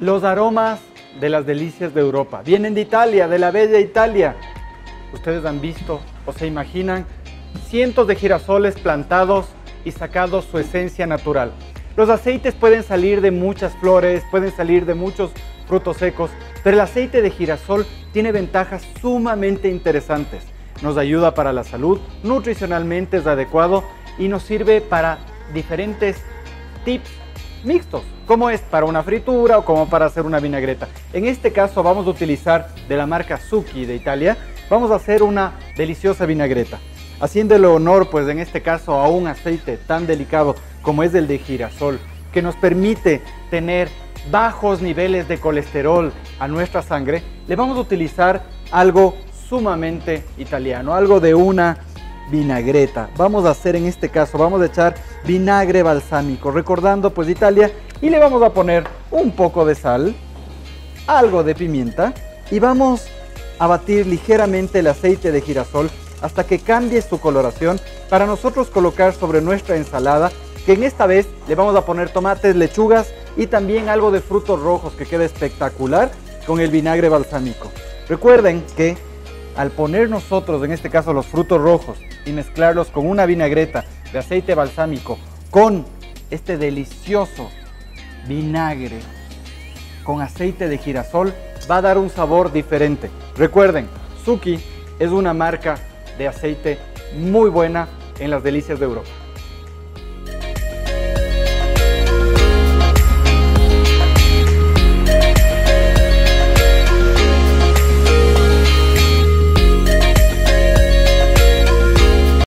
Los aromas de las delicias de Europa vienen de Italia, de la bella Italia. Ustedes han visto o se imaginan cientos de girasoles plantados y sacados su esencia natural. Los aceites pueden salir de muchas flores, pueden salir de muchos frutos secos, pero el aceite de girasol tiene ventajas sumamente interesantes. Nos ayuda para la salud, nutricionalmente es adecuado y nos sirve para diferentes tips mixtos, como es para una fritura o como para hacer una vinagreta. En este caso vamos a utilizar de la marca Suki de Italia, vamos a hacer una deliciosa vinagreta. Haciéndole honor, pues en este caso, a un aceite tan delicado como es el de girasol, que nos permite tener bajos niveles de colesterol a nuestra sangre, le vamos a utilizar algo sumamente italiano, algo de una vinagreta. Vamos a hacer en este caso, vamos a echar vinagre balsámico, recordando pues Italia, y le vamos a poner un poco de sal, algo de pimienta y vamos a batir ligeramente el aceite de girasol hasta que cambie su coloración para nosotros colocar sobre nuestra ensalada que en esta vez le vamos a poner tomates, lechugas y también algo de frutos rojos que queda espectacular con el vinagre balsámico. Recuerden que al poner nosotros en este caso los frutos rojos y mezclarlos con una vinagreta de aceite balsámico con este delicioso vinagre con aceite de girasol va a dar un sabor diferente. Recuerden, Suki es una marca de aceite muy buena en las delicias de Europa.